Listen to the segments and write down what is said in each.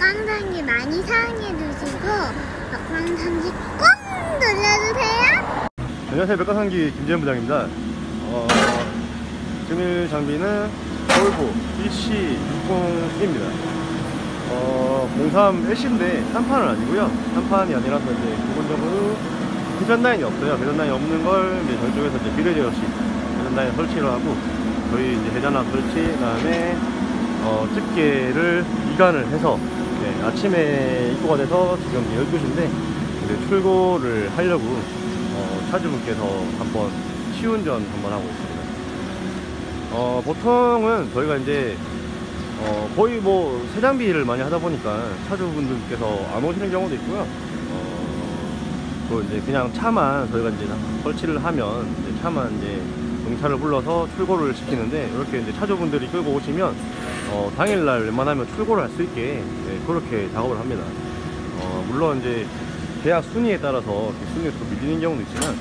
꽝당이 많이 사랑해 주시고 꽝당지 꼭 눌러주세요. 안녕하세요. 백과상기 김재현 부장입니다. 어, 금일 장비는 볼보 BC60입니다. 어, 03 S인데 3판은 아니고요. 3판이 아니라서 이제 기본적으로 회전 라인이 없어요. 회전 라인이 없는 걸 이제 저희 쪽에서 이제 비례제어식 회전 라인 설치를 하고 저희 이제 회전압 설치 그 다음에 어, 집게를 이간을 해서 네, 아침에 입고가 돼서 지금 12시인데 이제 출고를 하려고 어, 차주분께서 한번 시운전 한번 하고 있습니다. 어, 보통은 저희가 이제 어, 거의 뭐 세장비를 많이 하다 보니까 차주분들께서 안 오시는 경우도 있고요. 어, 또 이제 그냥 차만 저희가 이제 설치를 하면 이제 차만 이제 경찰을 불러서 출고를 시키는데 이렇게 이제 차주분들이 끌고 오시면 어, 당일날 웬만하면 출고를 할 수 있게 네, 그렇게 작업을 합니다. 어, 물론 이제 계약 순위에 따라서 그 순위가 또 밀리는 경우도 있지만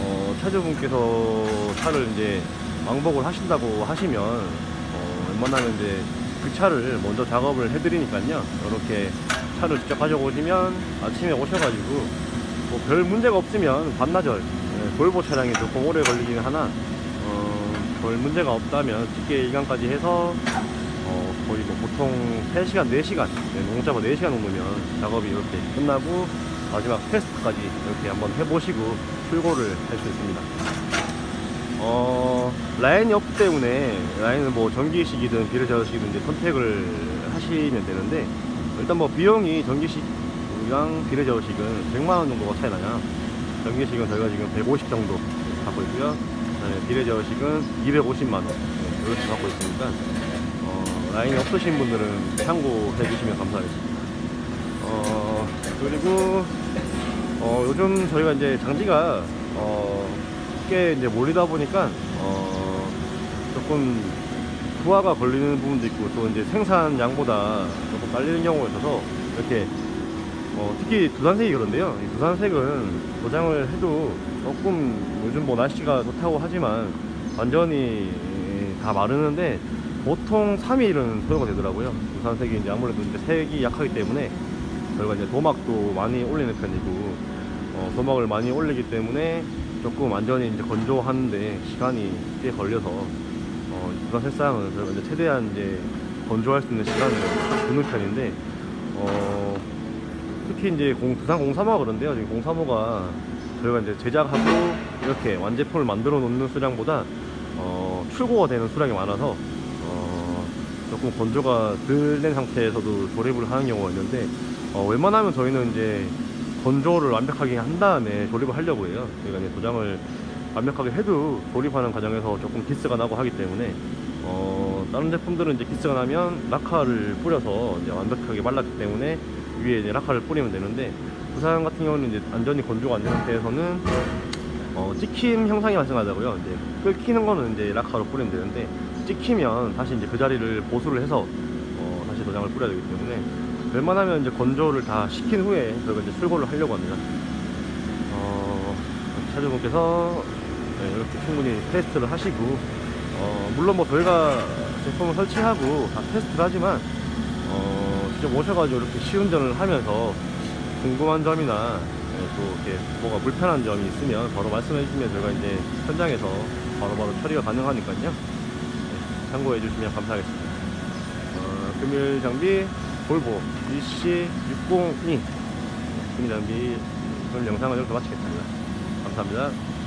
어, 차주분께서 차를 이제 왕복을 하신다고 하시면 어, 웬만하면 이제 그 차를 먼저 작업을 해드리니까요 이렇게 차를 직접 가져오시면 아침에 오셔가지고 뭐 별 문제가 없으면 반나절 예, 볼보 차량이 조금 오래 걸리긴 하나 어, 별 문제가 없다면 집게 이간까지 해서 어, 거의 뭐 보통 3시간, 4시간, 네, 농작업 4시간 정도면 작업이 이렇게 끝나고 마지막 테스트까지 이렇게 한번 해보시고 출고를 할 수 있습니다. 어, 라인이 없기 때문에 라인은 뭐 전기식이든 비례자식이든 이제 선택을 하시면 되는데 일단 뭐 비용이 전기식이랑 비례자식은 100만원 정도가 차이 나요. 전기식은 저희가 지금 150 정도 갖고 있고요. 비례자식은 250만원 이렇게 갖고 있으니까 어, 라인이 없으신 분들은 참고해 주시면 감사하겠습니다. 어, 그리고 어, 요즘 저희가 이제 장비가 어, 꽤 이제 몰리다 보니까 어, 조금 부하가 걸리는 부분도 있고 또 이제 생산 양보다 조금 딸리는 경우가 있어서 이렇게 어, 특히 두산색이 그런데요. 이 두산색은 도장을 해도 조금 요즘 뭐 날씨가 좋다고 하지만 완전히 다 마르는데 보통 3일은 소요가 되더라고요. 두산색이 이제 아무래도 이제 색이 약하기 때문에 저희가 이제 도막도 많이 올리는 편이고 어, 도막을 많이 올리기 때문에 조금 완전히 이제 건조하는데 시간이 꽤 걸려서 어, 부산 색상은 저희가 이제 최대한 이제 건조할 수 있는 시간을 두는 편인데 어, 특히 이제 공, 부산 035가 그런데요. 지금 035가 저희가 이제 제작하고 이렇게 완제품을 만들어 놓는 수량보다 어, 출고가 되는 수량이 많아서 어, 조금 건조가 덜 된 상태에서도 조립을 하는 경우가 있는데 어, 웬만하면 저희는 이제 건조를 완벽하게 한 다음에 조립을 하려고 해요. 저희가 이제 도장을 완벽하게 해도 조립하는 과정에서 조금 기스가 나고 하기 때문에 어, 다른 제품들은 이제 기스가 나면 라카를 뿌려서 이제 완벽하게 말랐기 때문에 위에 이제 라카를 뿌리면 되는데 부산 같은 경우는 이제 완전히 건조가 안 된 상태에서는 어, 찍힘 형상이 발생하자고요. 이제 끓기는 거는 이제 라카로 뿌리면 되는데 찍히면 다시 이제 그 자리를 보수를 해서 어, 다시 도장을 뿌려야 되기 때문에 웬만하면 이제 건조를 다 시킨 후에 저희가 이제 출고를 하려고 합니다. 어, 차주분께서 네, 이렇게 충분히 테스트를 하시고 어, 물론 뭐 저희가 제품을 설치하고 다 테스트를 하지만 어, 직접 오셔가지고 이렇게 시운전을 하면서 궁금한 점이나 네, 또 이렇게 뭐가 불편한 점이 있으면 바로 말씀해 주시면 저희가 이제 현장에서 바로바로 처리가 가능하니까요. 네, 참고해 주시면 감사하겠습니다. 어, 금일 장비 볼보 BC602 금일 장비 오늘 영상을 여기서 마치겠습니다. 감사합니다.